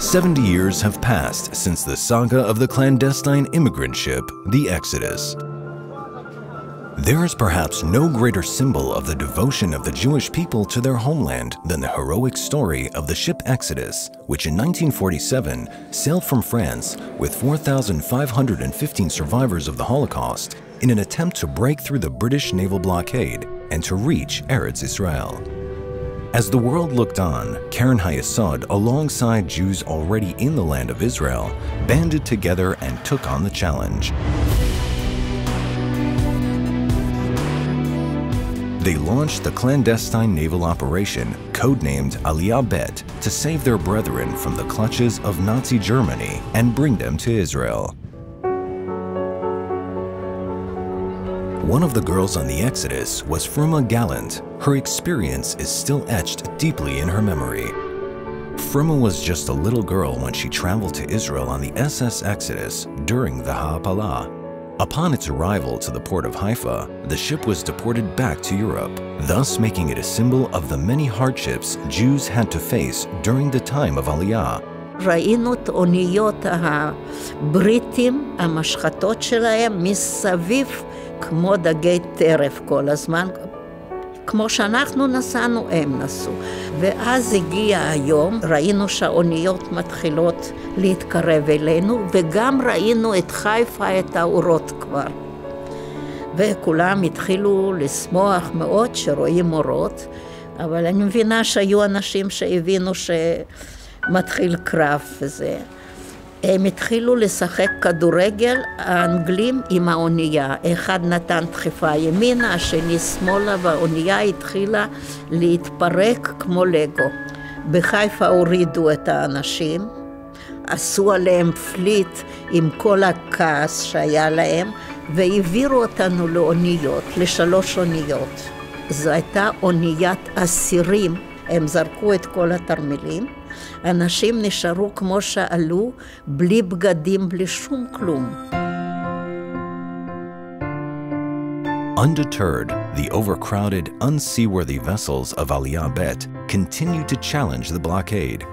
70 years have passed since the saga of the clandestine immigrant ship, the Exodus. There is perhaps no greater symbol of the devotion of the Jewish people to their homeland than the heroic story of the ship Exodus, which in 1947 sailed from France with 4,515 survivors of the Holocaust in an attempt to break through the British naval blockade and to reach Eretz Israel. As the world looked on, Keren Hayesod, alongside Jews already in the land of Israel, banded together and took on the challenge. They launched the clandestine naval operation, codenamed Aliyah Bet, to save their brethren from the clutches of Nazi Germany and bring them to Israel. One of the girls on the Exodus was Fruma Gallant. Her experience is still etched deeply in her memory. Fruma was just a little girl when she traveled to Israel on the SS Exodus during the Ha'apalah. Upon its arrival to the port of Haifa, the ship was deported back to Europe, thus making it a symbol of the many hardships Jews had to face during the time of Aliyah. ראינו את אוניות הבריטים, המשחטות שלהם, מסביב כמו דגי טרף כל הזמן. כמו שאנחנו נסענו, הם נסעו. ואז הגיע היום, ראינו שהאוניות מתחילות להתקרב אלינו, וגם ראינו את חיפה, את האורות כבר. וכולם התחילו לשמוח מאוד שרואים אורות, אבל אני מבינה שהיו אנשים שהבינו שמתחיל קרב וזה. הם התחילו לשחק כדורגל, האנגלים עם האונייה. אחד נתן דחיפה ימינה, השני שמאלה, והאונייה התחילה להתפרק כמו לגו. בחיפה הורידו את האנשים, עשו עליהם פליט עם כל הכעס שהיה להם, והעבירו אותנו לאוניות, לשלוש אוניות. זו הייתה אוניית אסירים, הם זרקו את כל התרמילים. אנשים נשארו כמו שעלו, בלי בגדים, בלי שום כלום. Undeterred, the overcrowded, unseaworthy vessels of Aliyah Bet continued to challenge the blockade.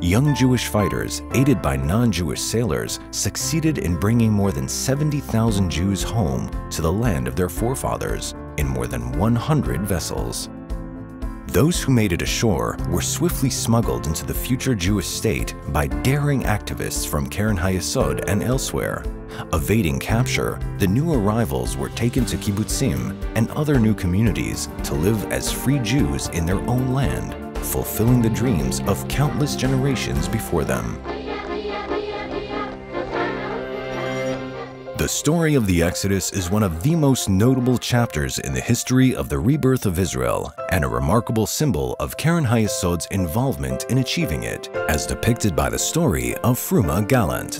Young Jewish fighters, aided by non-Jewish sailors, succeeded in bringing more than 70,000 Jews home to the land of their forefathers in more than 100 vessels. Those who made it ashore were swiftly smuggled into the future Jewish state by daring activists from Keren Hayesod and elsewhere. Evading capture, the new arrivals were taken to kibbutzim and other new communities to live as free Jews in their own land, fulfilling the dreams of countless generations before them. The story of the Exodus is one of the most notable chapters in the history of the rebirth of Israel and a remarkable symbol of Keren Hayesod's involvement in achieving it, as depicted by the story of Fruma Gallant.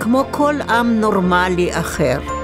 כמו כל עם נורמלי אחר.